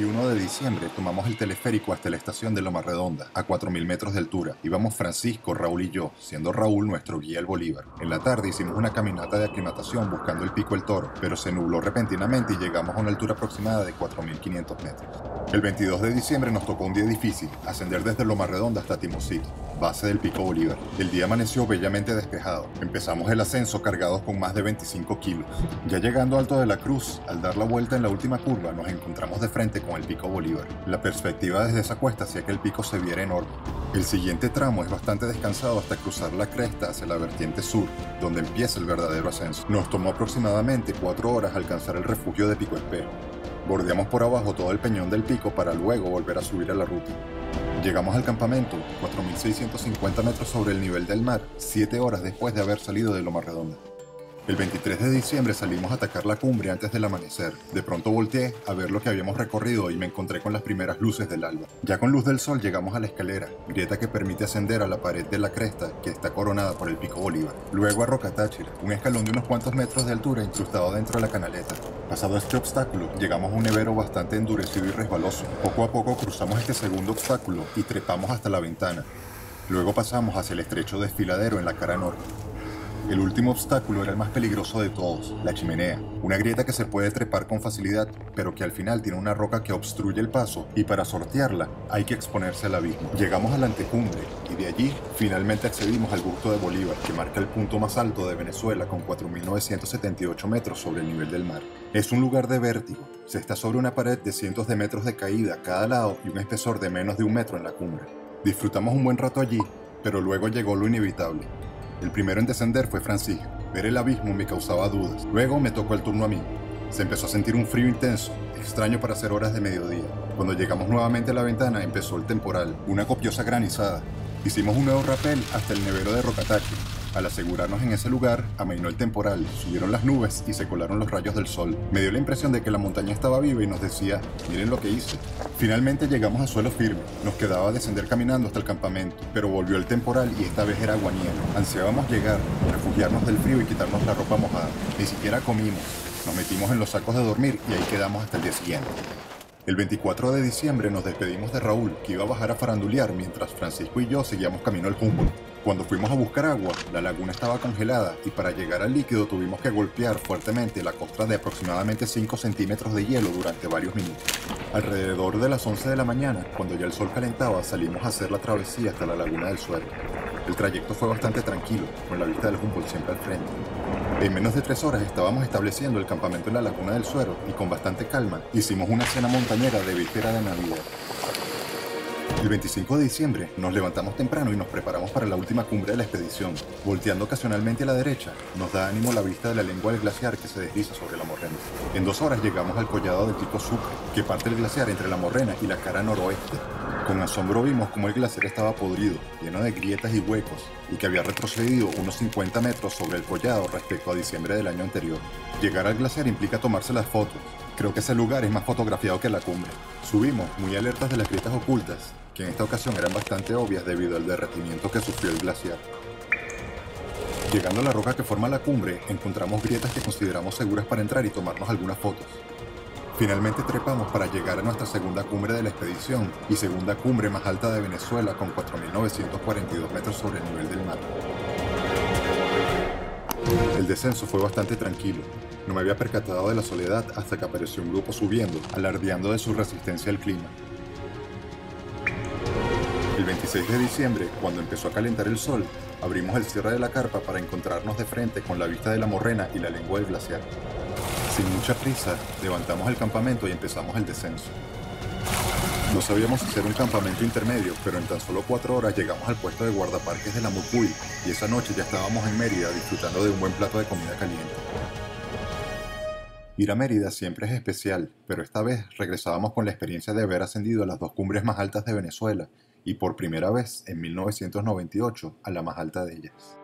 Aquel 21 de diciembre tomamos el teleférico hasta la estación de Loma Redonda, a 4.000 metros de altura. Íbamos Francisco, Raúl y yo, siendo Raúl nuestro guía el Bolívar. En la tarde hicimos una caminata de aclimatación buscando el pico El Toro, pero se nubló repentinamente y llegamos a una altura aproximada de 4.500 metros. El 22 de diciembre nos tocó un día difícil, ascender desde Loma Redonda hasta Timocito, base del Pico Bolívar. El día amaneció bellamente despejado. Empezamos el ascenso cargados con más de 25 kilos. Ya llegando Alto de la Cruz, al dar la vuelta en la última curva, nos encontramos de frente con el Pico Bolívar. La perspectiva desde esa cuesta hacía que el pico se viera enorme. El siguiente tramo es bastante descansado hasta cruzar la cresta hacia la vertiente sur, donde empieza el verdadero ascenso. Nos tomó aproximadamente 4 horas alcanzar el refugio de Pico Espejo. Bordeamos por abajo todo el peñón del pico para luego volver a subir a la ruta. Llegamos al campamento, 4.650 metros sobre el nivel del mar, 7 horas después de haber salido de Loma Redonda. El 23 de diciembre salimos a atacar la cumbre antes del amanecer. De pronto volteé a ver lo que habíamos recorrido y me encontré con las primeras luces del alba. Ya con luz del sol llegamos a la escalera, grieta que permite ascender a la pared de la cresta que está coronada por el pico Bolívar. Luego a Roca Táchira, un escalón de unos cuantos metros de altura incrustado dentro de la canaleta. Pasado este obstáculo, llegamos a un nevero bastante endurecido y resbaloso. Poco a poco cruzamos este segundo obstáculo y trepamos hasta la ventana. Luego pasamos hacia el estrecho desfiladero en la cara norte. El último obstáculo era el más peligroso de todos, la chimenea, una grieta que se puede trepar con facilidad, pero que al final tiene una roca que obstruye el paso y para sortearla hay que exponerse al abismo. Llegamos a la antecumbre y de allí finalmente accedimos al busto de Bolívar, que marca el punto más alto de Venezuela con 4.978 metros sobre el nivel del mar. Es un lugar de vértigo, se está sobre una pared de cientos de metros de caída a cada lado y un espesor de menos de un metro en la cumbre. Disfrutamos un buen rato allí, pero luego llegó lo inevitable. El primero en descender fue Francisco. Ver el abismo me causaba dudas. Luego me tocó el turno a mí. Se empezó a sentir un frío intenso, extraño para hacer horas de mediodía. Cuando llegamos nuevamente a la ventana empezó el temporal, una copiosa granizada. Hicimos un nuevo rapel hasta el nevero de Rocataque. Al asegurarnos en ese lugar, amainó el temporal, subieron las nubes y se colaron los rayos del sol. Me dio la impresión de que la montaña estaba viva y nos decía, miren lo que hice. Finalmente llegamos a suelo firme. Nos quedaba descender caminando hasta el campamento, pero volvió el temporal y esta vez era aguaniero. Ansiábamos llegar, refugiarnos del frío y quitarnos la ropa mojada. Ni siquiera comimos. Nos metimos en los sacos de dormir y ahí quedamos hasta el día siguiente. El 24 de diciembre nos despedimos de Raúl, que iba a bajar a farandulear mientras Francisco y yo seguíamos camino al Humboldt. Cuando fuimos a buscar agua, la laguna estaba congelada y para llegar al líquido tuvimos que golpear fuertemente la costra de aproximadamente 5 centímetros de hielo durante varios minutos. Alrededor de las 11 de la mañana, cuando ya el sol calentaba, salimos a hacer la travesía hasta la laguna del Suero. El trayecto fue bastante tranquilo, con la vista del Humboldt siempre al frente. En menos de tres horas estábamos estableciendo el campamento en la laguna del Suero y con bastante calma hicimos una cena montañera de víspera de Navidad. El 25 de diciembre nos levantamos temprano y nos preparamos para la última cumbre de la expedición. Volteando ocasionalmente a la derecha, nos da ánimo la vista de la lengua del glaciar que se desliza sobre la morrena. En dos horas llegamos al collado de Pico Sucre, que parte el glaciar entre la morrena y la cara noroeste. Con asombro vimos cómo el glaciar estaba podrido, lleno de grietas y huecos, y que había retrocedido unos 50 metros sobre el collado respecto a diciembre del año anterior. Llegar al glaciar implica tomarse las fotos. Creo que ese lugar es más fotografiado que la cumbre. Subimos, muy alertas de las grietas ocultas, que en esta ocasión eran bastante obvias debido al derretimiento que sufrió el glaciar. Llegando a la roca que forma la cumbre, encontramos grietas que consideramos seguras para entrar y tomarnos algunas fotos. Finalmente trepamos para llegar a nuestra segunda cumbre de la expedición y segunda cumbre más alta de Venezuela con 4.942 metros sobre el nivel del mar. El descenso fue bastante tranquilo. No me había percatado de la soledad hasta que apareció un grupo subiendo, alardeando de su resistencia al clima. El 26 de diciembre, cuando empezó a calentar el sol, abrimos el cierre de la carpa para encontrarnos de frente con la vista de la morrena y la lengua del glaciar. Sin mucha prisa, levantamos el campamento y empezamos el descenso. No sabíamos hacer un campamento intermedio, pero en tan solo cuatro horas llegamos al puesto de guardaparques de la Mucuy y esa noche ya estábamos en Mérida disfrutando de un buen plato de comida caliente. Ir a Mérida siempre es especial, pero esta vez regresábamos con la experiencia de haber ascendido a las dos cumbres más altas de Venezuela y por primera vez en 1998 a la más alta de ellas.